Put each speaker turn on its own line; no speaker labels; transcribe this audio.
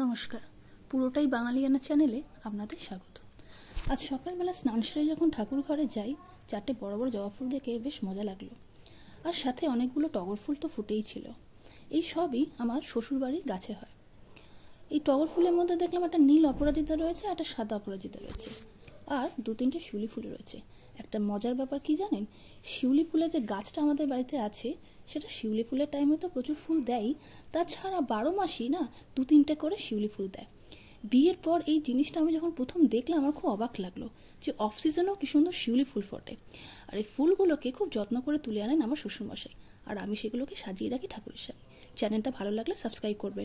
নমস্কার। পুরোটাই বাঙালিয়ানা চ্যানেলে আপনাদের স্বাগত। আজ সকালবেলা স্নান সেরে যখন ঠাকুর ঘরে যাই, চারটে বড় বড় জবা ফুল দেখে বেশ মজা লাগল। আর সাথে অনেকগুলো টগর ফুল তো ফুটেই ছিল। এই সবই আমার শ্বশুরবাড়ির গাছে হয়। এই টগর ফুলের মধ্যে দেখলাম একটা নীল অপরাজিতা রয়েছে একটা সাদা অপরাজিতা রয়েছে। আর দু তিনটে শিউলি ফুল রয়েছে। একটা মজার ব্যাপার কি জানেন? শিউলি ফুলের যে গাছটা আমাদের বাড়িতে আছে সেটা শিউলি ফুলের টাইমে তো প্রচুর ফুল দেয়। তাছাড়া বারো মাসই না দু তিনটে করে শিউলি ফুল দেয়। বিয়ের পর এই জিনিসটা আমি যখন প্রথম দেখলাম, আমার খুব অবাক লাগল যে অফ সিজনেও কি সুন্দর শিউলি ফুল ফোটে। আর এই ফুলগুলোকে খুব যত্ন করে তুলে আনেন আমার শ্বশুরমশাই। আর আমি সেগুলোকে সাজিয়ে রাখি ঠাকুরের সাথে চ্যানেলটা ভালো লাগলে সাবস্ক্রাইব করবেন।